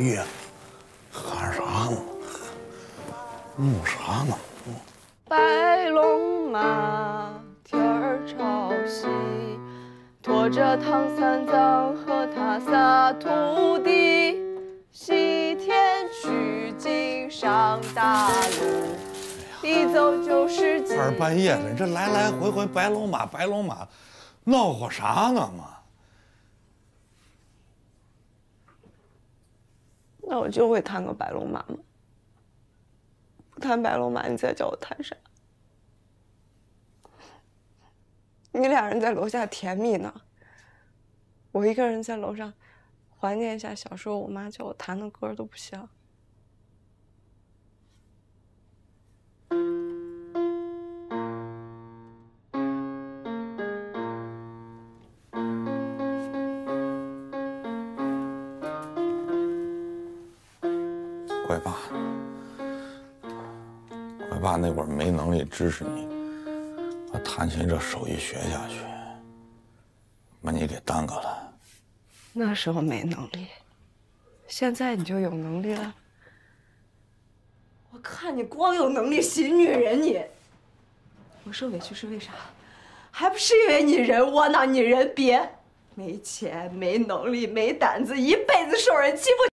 哎呀，喊啥呢？弄啥呢？白龙马，天儿朝西，驮着唐三藏和他仨徒弟，西天取经上大路，一走就是几。二半夜的，这来来回回白龙马，白龙马，闹火啥呢嘛？我就会弹个白龙马吗？不弹白龙马，你再叫我弹啥？你俩人在楼下甜蜜呢，我一个人在楼上怀念一下小时候我妈叫我弹的歌都不行。怪爸，怪爸那会儿没能力支持你，把弹琴这手艺学下去，把你给耽搁了。那时候没能力，现在你就有能力了。我看你光有能力洗女人，你。我受委屈是为啥？还不是因为你人窝囊，你人别，没钱、没能力、没胆子，一辈子受人欺负。